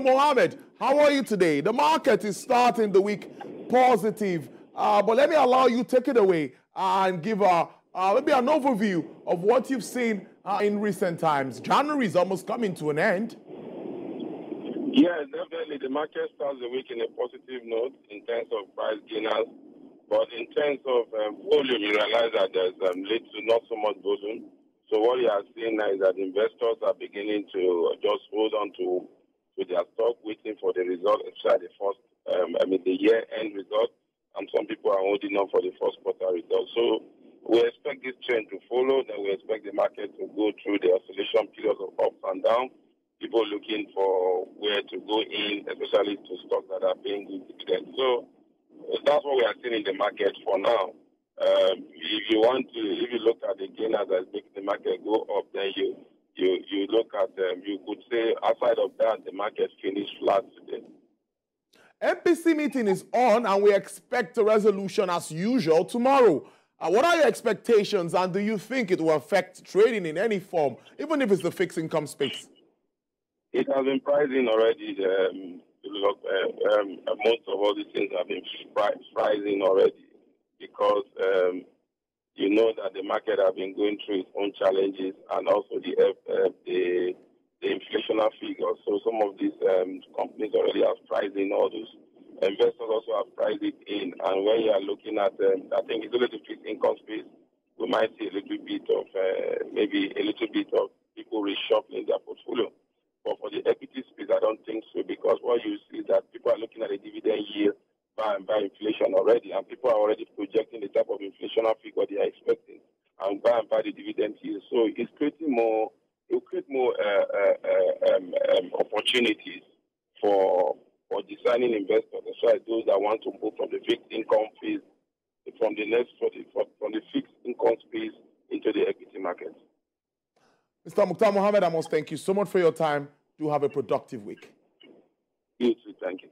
Mohammed, how are you today? The market is starting the week positive, uh, but let me allow you take it away and give a, uh, maybe an overview of what you've seen uh, in recent times. January is almost coming to an end. Yeah, definitely. The market starts the week in a positive note in terms of price gainers. But in terms of um, volume, you realize that there's um, little, not so much volume. So what you are seeing now is that investors are beginning to just hold on to, to their stock, waiting for the result, especially the first, um, I mean, the year-end result. And some people are holding on for the first quarter result. So we expect this trend to follow. Then we expect the market to go through the oscillation periods of ups and downs. People looking for where to go in, especially to stocks that are paying good dividends. So that's what we are seeing in the market for now. Um, if you want to, if you look at the gainers that's making the market go up, then you look at them. Um, you could say outside of that, the market finished flat today. MPC meeting is on, and we expect a resolution as usual tomorrow. Uh, what are your expectations, and do you think it will affect trading in any form, even if it's the fixed income space? It has been pricing already. Um, look, uh, um, most of all these things have been pricing already because um, you know that the market has been going through its own challenges and also the uh, the, the inflationary figures. So some of these um, companies already have priced in all those. Investors also have priced it in, and when you are looking at, um, I think it's a little bit income space, we might see a little bit of uh, maybe a little bit of people reshuffling their portfolio. But for the equity space, I don't think so because what you see is that people are looking at a by, by inflation already, and people are already projecting the type of inflationary figure they are expecting, and by and by the dividend yield. So it's creating more, it will create more uh, uh, um, um, opportunities for for designing investors, especially those that want to move from the fixed income phase, from the next for the, from the fixed income space into the equity market. Mr. Muktar Mohammed, I must thank you so much for your time. Do have a productive week. You too. Thank you.